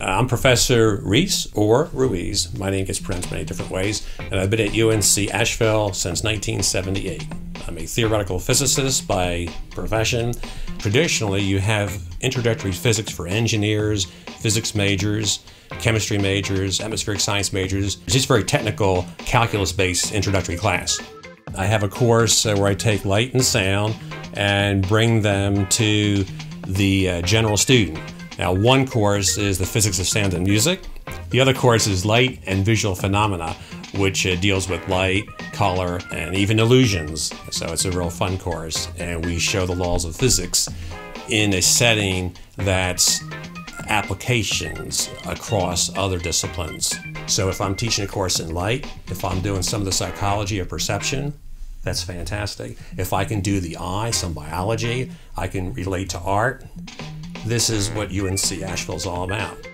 I'm Professor Reese or Ruiz. My name gets pronounced many different ways, and I've been at UNC Asheville since 1978. I'm a theoretical physicist by profession. Traditionally, you have introductory physics for engineers, physics majors, chemistry majors, atmospheric science majors. It's just very technical, calculus based introductory class. I have a course uh, where I take light and sound and bring them to the uh, general student. Now, one course is the physics of sound and music. The other course is light and visual phenomena, which uh, deals with light, color, and even illusions. So it's a real fun course, and we show the laws of physics in a setting that's applications across other disciplines. So if I'm teaching a course in light, if I'm doing some of the psychology of perception, that's fantastic. If I can do the eye, some biology, I can relate to art. This is what UNC Asheville is all about.